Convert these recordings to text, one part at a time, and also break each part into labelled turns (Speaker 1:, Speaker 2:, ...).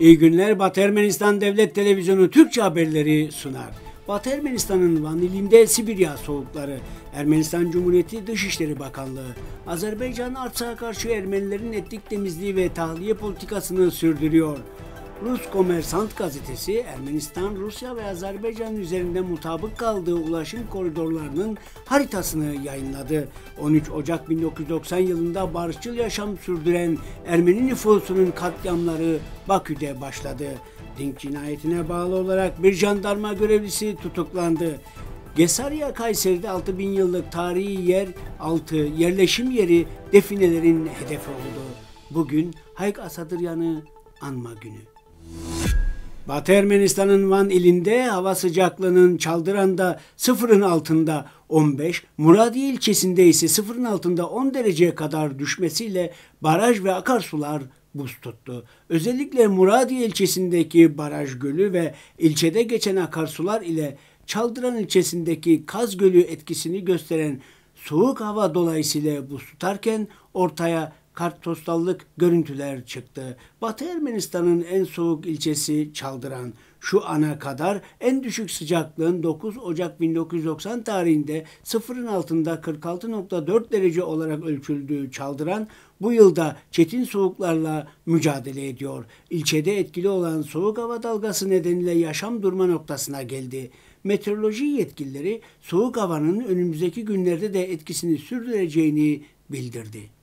Speaker 1: İyi günler Batı Ermenistan Devlet Televizyonu Türkçe haberleri sunar. Batı Ermenistan'ın Van ilinde Sibirya soğukları, Ermenistan Cumhuriyeti Dışişleri Bakanlığı, Azerbaycan Artsak'a karşı Ermenilerin etnik temizliği ve tahliye politikasını sürdürüyor. Rus Komersant gazetesi Ermenistan, Rusya ve Azerbaycan üzerinde mutabık kaldığı ulaşım koridorlarının haritasını yayınladı. 13 Ocak 1990 yılında barışçıl yaşam sürdüren Ermeni nüfusunun katliamları Bakü'de başladı. Dink cinayetine bağlı olarak bir jandarma görevlisi tutuklandı. Gesarya Kayseri'de 6000 yıllık tarihi yer altı yerleşim yeri definelerin hedefi oldu. Bugün Hayk Asadıryan'ı anma günü. Batı Ermenistan'ın Van ilinde hava sıcaklığının Çaldıran'da sıfırın altında 15, Muradiye ilçesinde ise sıfırın altında 10 dereceye kadar düşmesiyle baraj ve akarsular buz tuttu. Özellikle Muradiye ilçesindeki baraj gölü ve ilçede geçen akarsular ile Çaldıran ilçesindeki Kaz Gölü etkisini gösteren soğuk hava dolayısıyla buz tutarken ortaya kartpostallık görüntüler çıktı. Batı Ermenistan'ın en soğuk ilçesi Çaldıran. Şu ana kadar en düşük sıcaklığın 9 Ocak 1990 tarihinde sıfırın altında 46.4 derece olarak ölçüldüğü Çaldıran bu yılda çetin soğuklarla mücadele ediyor. İlçede etkili olan soğuk hava dalgası nedeniyle yaşam durma noktasına geldi. Meteoroloji yetkilileri soğuk havanın önümüzdeki günlerde de etkisini sürdüreceğini bildirdi.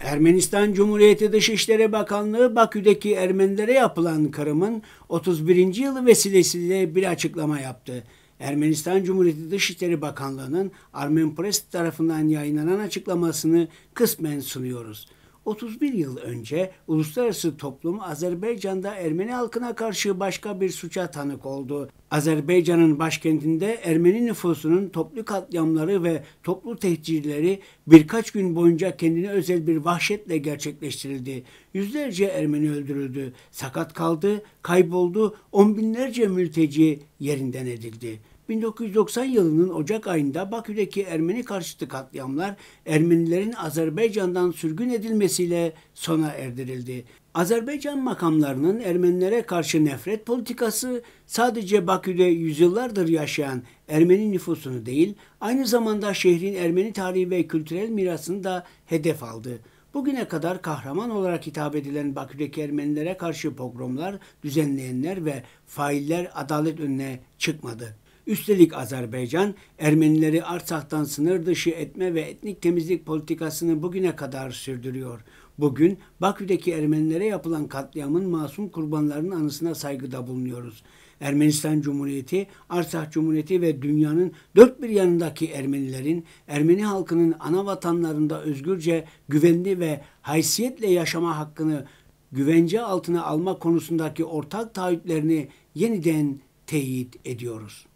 Speaker 1: Ermenistan Cumhuriyeti Dışişleri Bakanlığı Bakü'deki Ermenilere yapılan kırımın 31. yılı vesilesiyle bir açıklama yaptı. Ermenistan Cumhuriyeti Dışişleri Bakanlığı'nın Armen Press tarafından yayınlanan açıklamasını kısmen sunuyoruz. 31 yıl önce uluslararası toplum Azerbaycan'da Ermeni halkına karşı başka bir suça tanık oldu. Azerbaycan'ın başkentinde Ermeni nüfusunun toplu katliamları ve toplu tehcirleri birkaç gün boyunca kendine özel bir vahşetle gerçekleştirildi. Yüzlerce Ermeni öldürüldü, sakat kaldı, kayboldu, on binlerce mülteci yerinden edildi. 1990 yılının Ocak ayında Bakü'deki Ermeni karşıtı katliamlar Ermenilerin Azerbaycan'dan sürgün edilmesiyle sona erdirildi. Azerbaycan makamlarının Ermenilere karşı nefret politikası sadece Bakü'de yüzyıllardır yaşayan Ermeni nüfusunu değil, aynı zamanda şehrin Ermeni tarihi ve kültürel mirasını da hedef aldı. Bugüne kadar kahraman olarak hitap edilen Bakü'deki Ermenilere karşı pogromlar düzenleyenler ve failler adalet önüne çıkmadı. Üstelik Azerbaycan Ermenileri Artsak'tan sınır dışı etme ve etnik temizlik politikasını bugüne kadar sürdürüyor. Bugün Bakü'deki Ermenilere yapılan katliamın masum kurbanlarının anısına saygıda bulunuyoruz. Ermenistan Cumhuriyeti, Arsak Cumhuriyeti ve dünyanın dört bir yanındaki Ermenilerin, Ermeni halkının ana vatanlarında özgürce, güvenli ve haysiyetle yaşama hakkını güvence altına alma konusundaki ortak taahhütlerini yeniden teyit ediyoruz.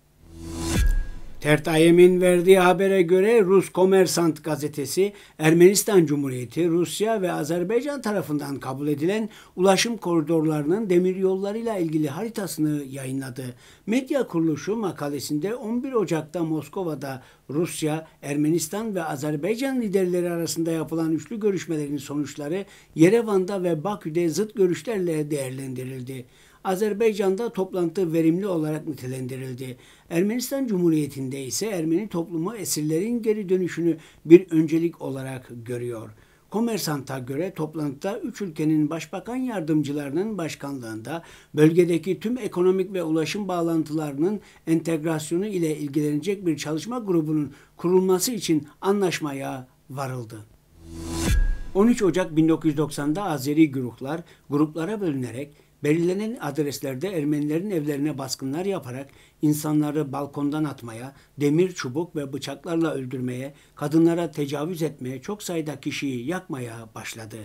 Speaker 1: Tertayem'in verdiği habere göre Rus Komersant gazetesi Ermenistan Cumhuriyeti, Rusya ve Azerbaycan tarafından kabul edilen ulaşım koridorlarının demiryollarıyla ilgili haritasını yayınladı. Medya kuruluşu makalesinde 11 Ocak'ta Moskova'da Rusya, Ermenistan ve Azerbaycan liderleri arasında yapılan üçlü görüşmelerin sonuçları Yerevan'da ve Bakü'de zıt görüşlerle değerlendirildi. Azerbaycan'da toplantı verimli olarak nitelendirildi. Ermenistan Cumhuriyeti'nde ise Ermeni toplumu esirlerin geri dönüşünü bir öncelik olarak görüyor. Komersant'a göre toplantıda üç ülkenin başbakan yardımcılarının başkanlığında bölgedeki tüm ekonomik ve ulaşım bağlantılarının entegrasyonu ile ilgilenecek bir çalışma grubunun kurulması için anlaşmaya varıldı. 13 Ocak 1990'da Azeri gruplar gruplara bölünerek belirlenen adreslerde Ermenilerin evlerine baskınlar yaparak insanları balkondan atmaya, demir çubuk ve bıçaklarla öldürmeye, kadınlara tecavüz etmeye, çok sayıda kişiyi yakmaya başladı.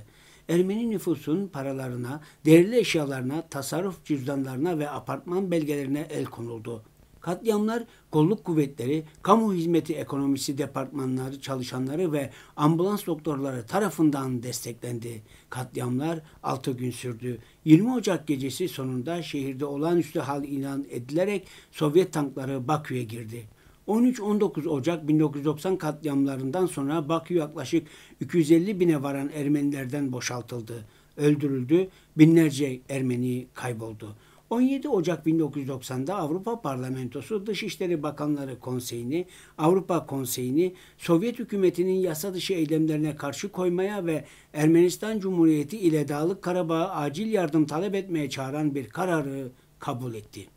Speaker 1: Ermeni nüfusun paralarına, değerli eşyalarına, tasarruf cüzdanlarına ve apartman belgelerine el konuldu. Katliamlar kolluk kuvvetleri, kamu hizmeti ekonomisi departmanları çalışanları ve ambulans doktorları tarafından desteklendi. Katliamlar 6 gün sürdü. 20 Ocak gecesi sonunda şehirde olağanüstü hal ilan edilerek Sovyet tankları Bakü'ye girdi. 13-19 Ocak 1990 katliamlarından sonra Bakü yaklaşık 250 bine varan Ermenilerden boşaltıldı. öldürüldü, binlerce Ermeni kayboldu. 17 Ocak 1990'da Avrupa Parlamentosu Dışişleri Bakanları Konseyi'ni, Avrupa Konseyi'ni Sovyet hükümetinin yasa dışı eylemlerine karşı koymaya ve Ermenistan Cumhuriyeti ile Dağlık Karabağ'a acil yardım talep etmeye çağıran bir kararı kabul etti.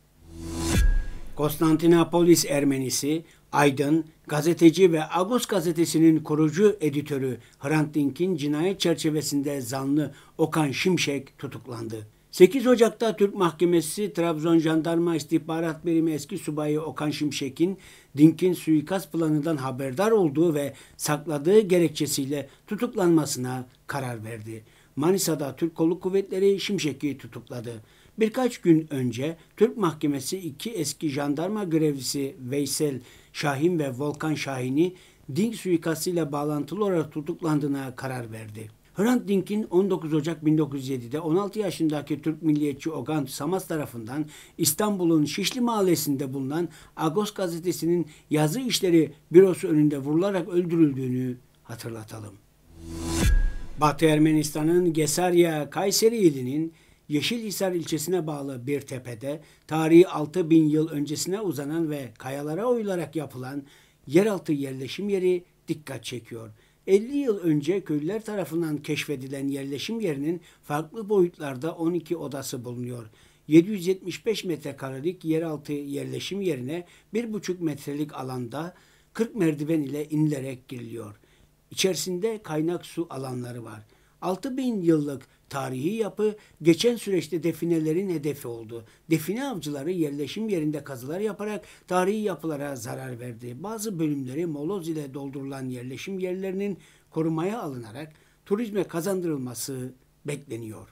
Speaker 1: Konstantinopolis Ermenisi, aydın, gazeteci ve Agos gazetesinin kurucu editörü Hrant Dink'in cinayet çerçevesinde zanlı Okan Şimşek tutuklandı. 8 Ocak'ta Türk Mahkemesi Trabzon Jandarma İstihbarat Birimi eski subayı Okan Şimşek'in Dink'in suikast planından haberdar olduğu ve sakladığı gerekçesiyle tutuklanmasına karar verdi. Manisa'da Türk Kolluk Kuvvetleri Şimşek'i tutukladı. Birkaç gün önce Türk Mahkemesi iki eski jandarma görevlisi Veysel Şahin ve Volkan Şahin'i Dink suikastıyla bağlantılı olarak tutuklandığına karar verdi. Hrant Dink'in 19 Ocak 1907'de 16 yaşındaki Türk milliyetçi Ogan Samas tarafından İstanbul'un Şişli mahallesinde bulunan Agos gazetesinin yazı işleri bürosu önünde vurularak öldürüldüğünü hatırlatalım. Batı Ermenistan'ın Gesarya Kayseri ilinin Yeşilhisar ilçesine bağlı bir tepede tarihi 6000 yıl öncesine uzanan ve kayalara oyularak yapılan yeraltı yerleşim yeri dikkat çekiyor. 50 yıl önce köylüler tarafından keşfedilen yerleşim yerinin farklı boyutlarda 12 odası bulunuyor. 775 metrekarelik yeraltı yerleşim yerine 1,5 metrelik alanda 40 merdiven ile inilerek giriliyor. İçerisinde kaynak su alanları var. 6000 yıllık tarihi yapı geçen süreçte definelerin hedefi oldu. Define avcıları yerleşim yerinde kazılar yaparak tarihi yapılara zarar verdi. Bazı bölümleri moloz ile doldurulan yerleşim yerlerinin korumaya alınarak turizme kazandırılması bekleniyor.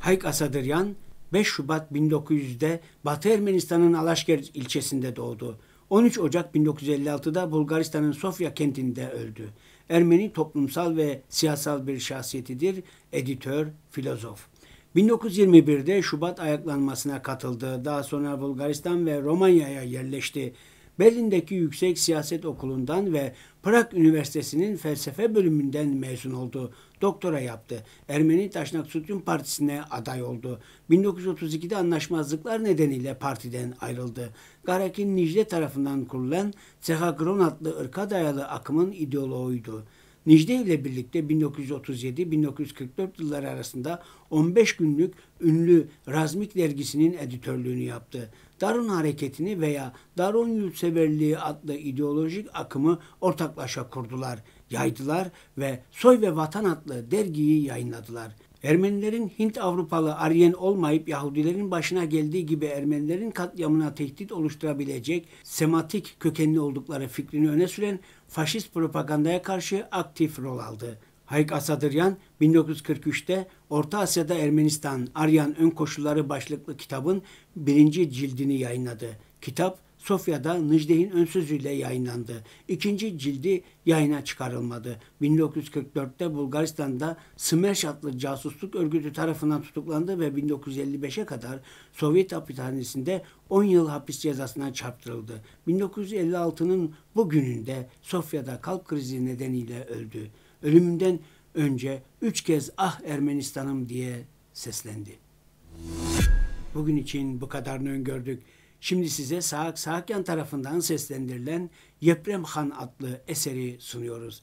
Speaker 1: Hayk Asadıryan 5 Şubat 1900'de Batı Ermenistan'ın Alaşker ilçesinde doğdu. 13 Ocak 1956'da Bulgaristan'ın Sofya kentinde öldü. Ermeni toplumsal ve siyasal bir şahsiyetidir, editör, filozof. 1921'de Şubat ayaklanmasına katıldı. Daha sonra Bulgaristan ve Romanya'ya yerleşti. Berlin'deki Yüksek Siyaset Okulu'ndan ve Prag Üniversitesi'nin felsefe bölümünden mezun oldu. Doktora yaptı. Ermeni Taşnak Sütun Partisi'ne aday oldu. 1932'de anlaşmazlıklar nedeniyle partiden ayrıldı. Garakin Nicle tarafından kurulan Tsehagron adlı ırka dayalı akımın ideoloğuydu. Nicle ile birlikte 1937-1944 yılları arasında 15 günlük ünlü Razmik dergisinin editörlüğünü yaptı. Darun hareketini veya Darun yurtseverliği adlı ideolojik akımı ortaklaşa kurdular, yaydılar ve Soy ve Vatan adlı dergiyi yayınladılar. Ermenilerin Hint Avrupalı Aryen olmayıp Yahudilerin başına geldiği gibi Ermenilerin katliamına tehdit oluşturabilecek sematik kökenli oldukları fikrini öne süren faşist propagandaya karşı aktif rol aldı. Hayk Asadıryan 1943'te Orta Asya'da Ermenistan Aryan Ön Koşulları başlıklı kitabın birinci cildini yayınladı. Kitap Sofya'da Nıjdeh'in ön sözüyle yayınlandı. İkinci cildi yayına çıkarılmadı. 1944'te Bulgaristan'da Smersh adlı casusluk örgütü tarafından tutuklandı ve 1955'e kadar Sovyet hapishanesinde 10 yıl hapis cezasına çarptırıldı. 1956'nın bugününde Sofya'da kalp krizi nedeniyle öldü. Ölümünden önce üç kez ah Ermenistan'ım diye seslendi. Bugün için bu kadarını öngördük. Şimdi size Saak Saakyan tarafından seslendirilen Yeprem Han adlı eseri sunuyoruz.